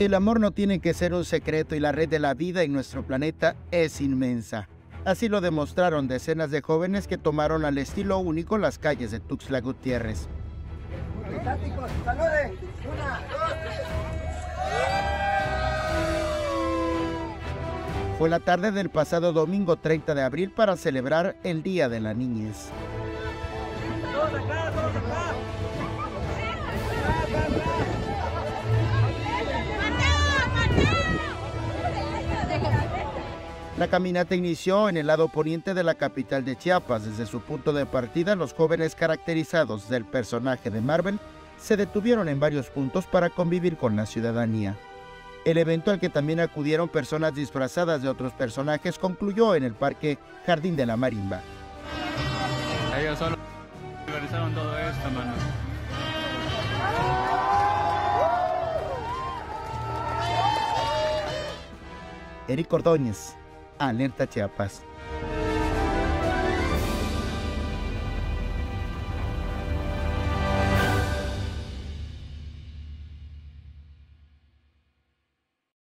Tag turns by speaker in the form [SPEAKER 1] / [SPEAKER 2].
[SPEAKER 1] El amor no tiene que ser un secreto y la red de la vida en nuestro planeta es inmensa. Así lo demostraron decenas de jóvenes que tomaron al estilo único las calles de Tuxtla Gutiérrez. Fue la tarde del pasado domingo 30 de abril para celebrar el Día de la Niñez. La caminata inició en el lado poniente de la capital de Chiapas. Desde su punto de partida, los jóvenes caracterizados del personaje de Marvel se detuvieron en varios puntos para convivir con la ciudadanía. El evento al que también acudieron personas disfrazadas de otros personajes concluyó en el Parque Jardín de la Marimba.
[SPEAKER 2] Ellos solo organizaron todo esto, mano.
[SPEAKER 1] Eric Ordóñez, Alerta Chiapas.